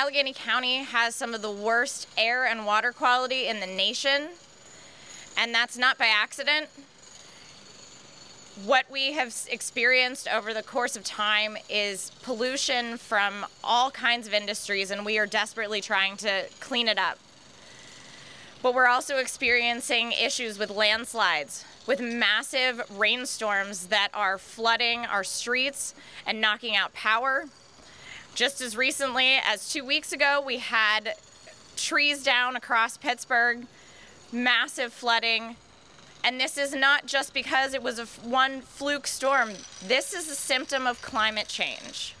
Allegheny County has some of the worst air and water quality in the nation, and that's not by accident. What we have experienced over the course of time is pollution from all kinds of industries, and we are desperately trying to clean it up. But we're also experiencing issues with landslides, with massive rainstorms that are flooding our streets and knocking out power. Just as recently as two weeks ago, we had trees down across Pittsburgh, massive flooding. And this is not just because it was a one fluke storm. This is a symptom of climate change.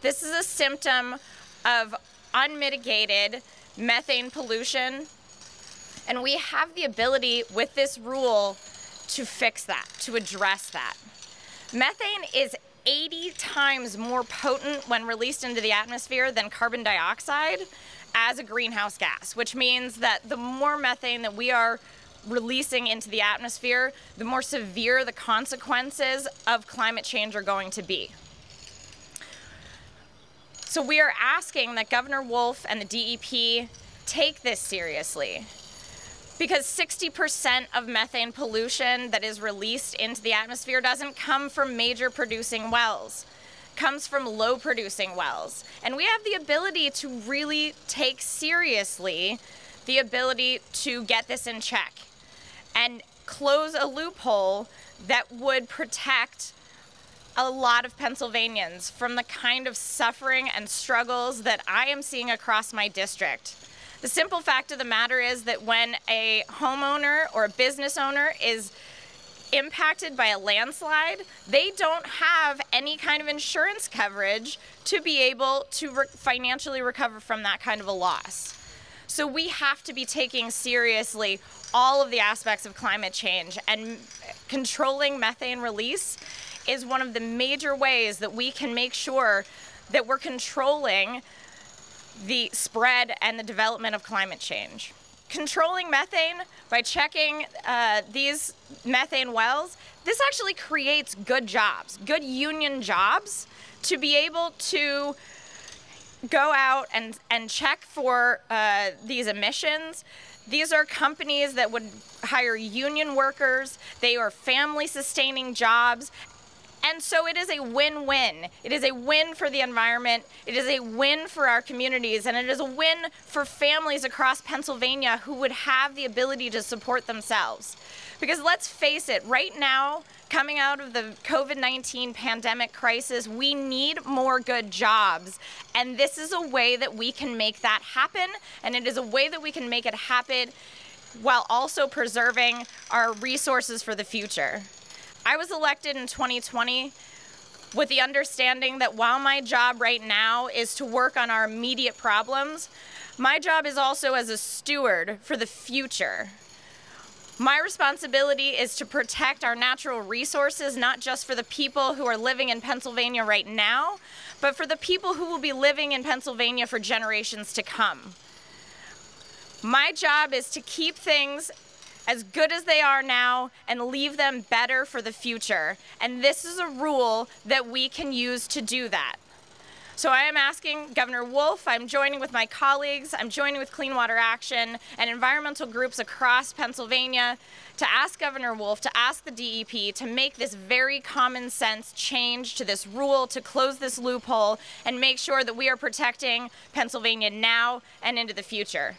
This is a symptom of unmitigated methane pollution. And we have the ability with this rule to fix that, to address that. Methane is 80 times more potent when released into the atmosphere than carbon dioxide as a greenhouse gas, which means that the more methane that we are releasing into the atmosphere, the more severe the consequences of climate change are going to be. So we are asking that Governor Wolf and the DEP take this seriously because 60% of methane pollution that is released into the atmosphere doesn't come from major producing wells comes from low producing wells and we have the ability to really take seriously the ability to get this in check and close a loophole that would protect a lot of Pennsylvanians from the kind of suffering and struggles that I am seeing across my district. The simple fact of the matter is that when a homeowner or a business owner is impacted by a landslide, they don't have any kind of insurance coverage to be able to re financially recover from that kind of a loss. So we have to be taking seriously all of the aspects of climate change and controlling methane release is one of the major ways that we can make sure that we're controlling the spread and the development of climate change. Controlling methane by checking uh, these methane wells, this actually creates good jobs, good union jobs to be able to go out and, and check for uh, these emissions. These are companies that would hire union workers. They are family sustaining jobs. And so it is a win win. It is a win for the environment, it is a win for our communities, and it is a win for families across Pennsylvania who would have the ability to support themselves. Because let's face it, right now, coming out of the COVID 19 pandemic crisis, we need more good jobs. And this is a way that we can make that happen. And it is a way that we can make it happen while also preserving our resources for the future. I was elected in 2020 with the understanding that while my job right now is to work on our immediate problems, my job is also as a steward for the future. My responsibility is to protect our natural resources, not just for the people who are living in Pennsylvania right now, but for the people who will be living in Pennsylvania for generations to come. My job is to keep things as good as they are now and leave them better for the future. And this is a rule that we can use to do that. So I am asking Governor Wolf, I'm joining with my colleagues, I'm joining with Clean Water Action and environmental groups across Pennsylvania to ask Governor Wolf, to ask the DEP to make this very common sense change to this rule, to close this loophole and make sure that we are protecting Pennsylvania now and into the future.